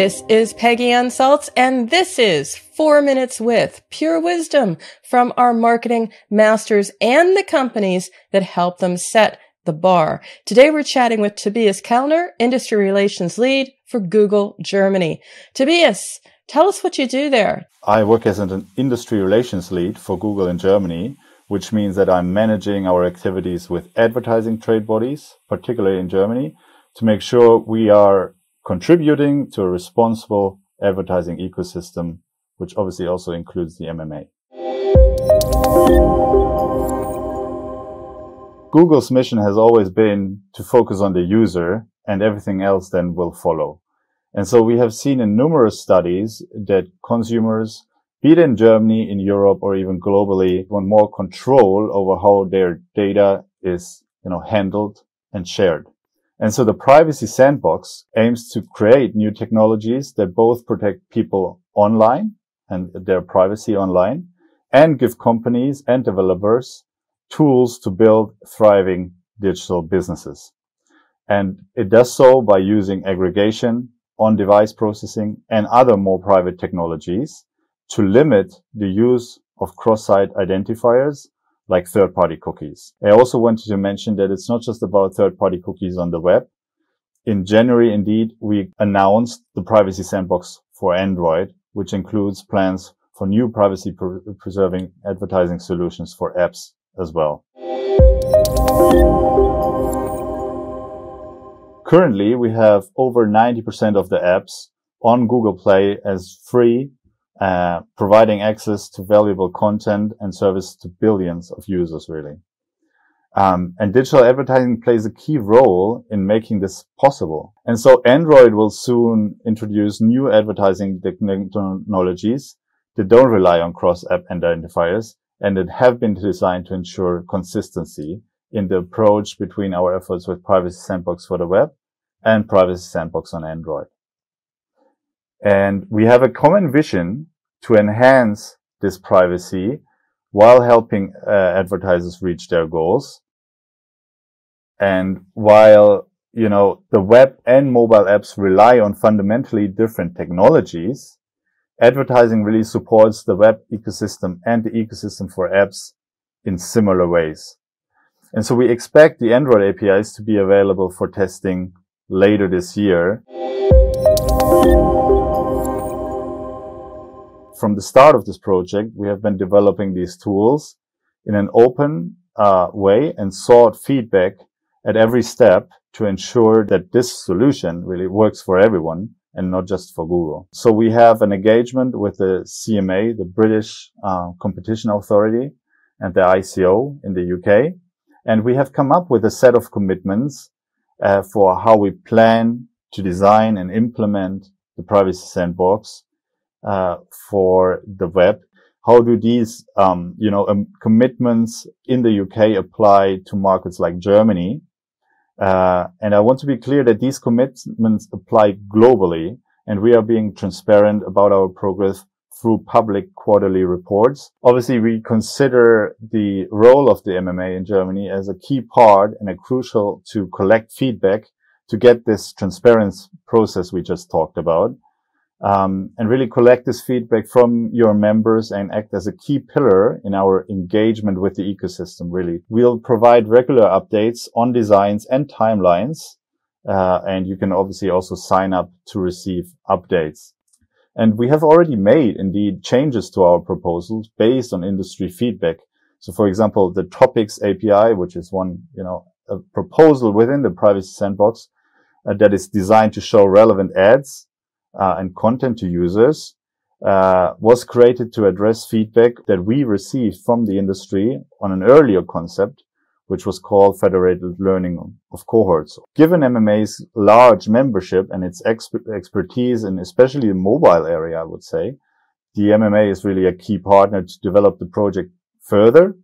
This is Peggy Anne Salz, and this is Four Minutes with Pure Wisdom from our marketing masters and the companies that help them set the bar. Today we're chatting with Tobias Kellner, Industry Relations Lead for Google Germany. Tobias, tell us what you do there. I work as an industry relations lead for Google in Germany, which means that I'm managing our activities with advertising trade bodies, particularly in Germany, to make sure we are contributing to a responsible advertising ecosystem, which obviously also includes the MMA. Google's mission has always been to focus on the user and everything else then will follow. And so we have seen in numerous studies that consumers, be it in Germany, in Europe, or even globally, want more control over how their data is, you know, handled and shared. And so the privacy sandbox aims to create new technologies that both protect people online and their privacy online and give companies and developers tools to build thriving digital businesses. And it does so by using aggregation, on-device processing and other more private technologies to limit the use of cross-site identifiers like third-party cookies. I also wanted to mention that it's not just about third-party cookies on the web. In January, indeed, we announced the privacy sandbox for Android, which includes plans for new privacy preserving advertising solutions for apps as well. Currently, we have over 90% of the apps on Google Play as free uh, providing access to valuable content and service to billions of users, really. Um, and digital advertising plays a key role in making this possible. And so Android will soon introduce new advertising technologies that don't rely on cross-app identifiers and that have been designed to ensure consistency in the approach between our efforts with Privacy Sandbox for the web and Privacy Sandbox on Android. And we have a common vision to enhance this privacy while helping uh, advertisers reach their goals. And while, you know, the web and mobile apps rely on fundamentally different technologies, advertising really supports the web ecosystem and the ecosystem for apps in similar ways. And so we expect the Android APIs to be available for testing later this year. From the start of this project, we have been developing these tools in an open uh, way and sought feedback at every step to ensure that this solution really works for everyone and not just for Google. So we have an engagement with the CMA, the British uh, Competition Authority, and the ICO in the UK. And we have come up with a set of commitments uh, for how we plan to design and implement the privacy sandbox uh, for the web. How do these, um, you know, um, commitments in the UK apply to markets like Germany? Uh, and I want to be clear that these commitments apply globally, and we are being transparent about our progress through public quarterly reports. Obviously, we consider the role of the MMA in Germany as a key part and a crucial to collect feedback to get this transparency process we just talked about. Um, and really collect this feedback from your members and act as a key pillar in our engagement with the ecosystem. Really, we'll provide regular updates on designs and timelines, uh, and you can obviously also sign up to receive updates. And we have already made indeed changes to our proposals based on industry feedback. So for example, the topics API, which is one, you know, a proposal within the privacy sandbox uh, that is designed to show relevant ads uh, and content to users, uh, was created to address feedback that we received from the industry on an earlier concept which was called Federated Learning of Cohorts. Given MMA's large membership and its exp- expertise in especially the mobile area, I would say, the MMA is really a key partner to develop the project further.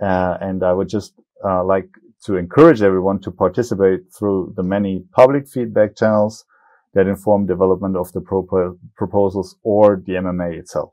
Uh, and I would just uh, like to encourage everyone to participate through the many public feedback channels that inform development of the proposals or the MMA itself.